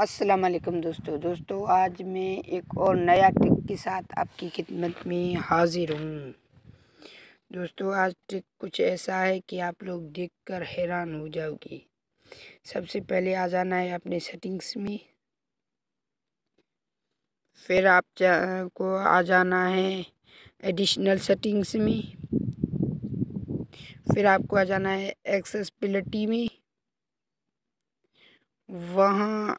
अस्सलाम वालेकुम दोस्तों। दोस्तों, आज मैं एक और नया ट्रिक के साथ आपकी खिदमत में हाजिर हूँ। दोस्तों, आज ट्रिक कुछ ऐसा है कि आप लोग देखकर हैरान हो जाओगे। सबसे पहले आ जाना है अपने सेटिंग्स में। फिर आप को आ जाना है एडिशनल सेटिंग्स में। फिर आपको आ जाना है एक्सेसबिलिटी में। वहाँ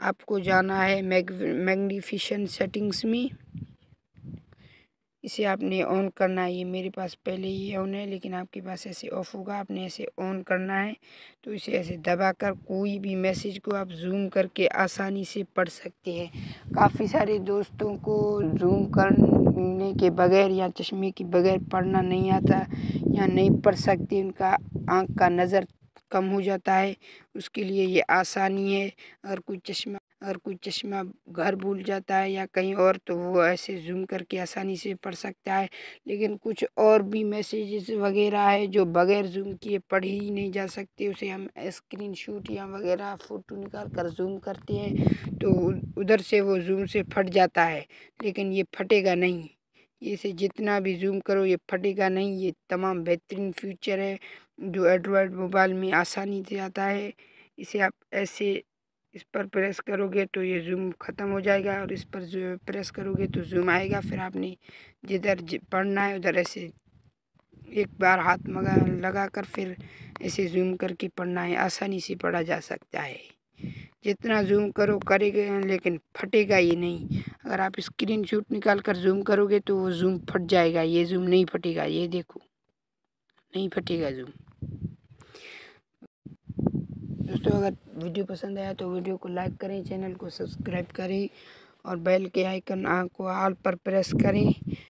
आपको जाना है मैग मैग्नीफिशन सेटिंग्स में। इसे आपने ऑन करना है। ये मेरे पास पहले ही ऑन है, लेकिन आपके पास ऐसे ऑफ़ होगा। आपने ऐसे ऑन करना है तो इसे ऐसे दबाकर कोई भी मैसेज को आप जूम करके आसानी से पढ़ सकते हैं। काफ़ी सारे दोस्तों को जूम करने के बगैर या चश्मे के बगैर पढ़ना नहीं आता या नहीं पढ़ सकते, उनका आँख का नज़र कम हो जाता है। उसके लिए ये आसानी है। अगर कोई चश्मा, अगर कोई चश्मा घर भूल जाता है या कहीं और तो वो ऐसे जूम करके आसानी से पढ़ सकता है। लेकिन कुछ और भी मैसेजेस वगैरह है, जो बगैर जूम किए पढ़ ही नहीं जा सकते। उसे हम स्क्रीन शूट या वगैरह फ़ोटो निकाल कर जूम करते हैं तो उधर से वो जूम से फट जाता है। लेकिन ये फटेगा नहीं। इसे जितना भी जूम करो, ये फटेगा नहीं। ये तमाम बेहतरीन फीचर है, जो एंड्रॉयड मोबाइल में आसानी से आता है। इसे आप ऐसे इस पर प्रेस करोगे तो ये जूम ख़त्म हो जाएगा और इस पर प्रेस करोगे तो जूम आएगा। फिर आपने जिधर पढ़ना है, उधर ऐसे एक बार हाथ मगा लगा कर फिर ऐसे जूम करके पढ़ना है। आसानी से पढ़ा जा सकता है। जितना जूम करो, करेगा, लेकिन फटेगा ये नहीं। अगर आप स्क्रीन शूट निकाल कर जूम करोगे तो वो जूम फट जाएगा। ये जूम नहीं फटेगा। ये देखो, नहीं फटेगा जूम दोस्तों, अगर वीडियो पसंद आया तो वीडियो को लाइक करें चैनल को सब्सक्राइब करें और बेल के आइकन को आल पर प्रेस करें।